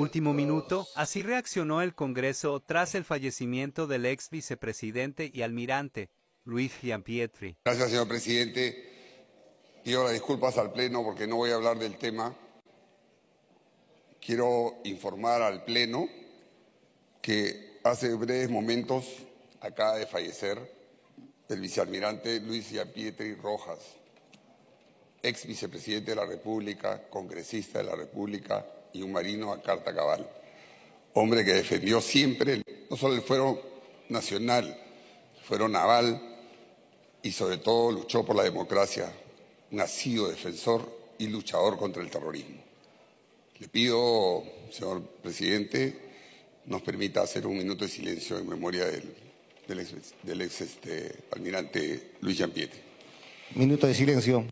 Último minuto, así reaccionó el Congreso tras el fallecimiento del ex vicepresidente y almirante, Luis Giampietri. Gracias, señor presidente. Pido las disculpas al Pleno porque no voy a hablar del tema. Quiero informar al Pleno que hace breves momentos acaba de fallecer el vicealmirante Luis Giampietri Rojas, ex vicepresidente de la República, congresista de la República y un marino a carta cabal. Hombre que defendió siempre no solo el fuero nacional, el fuero naval y sobre todo luchó por la democracia, nacido defensor y luchador contra el terrorismo. Le pido, señor presidente, nos permita hacer un minuto de silencio en memoria del, ex, este, almirante Luis Giampietri. Minuto de silencio.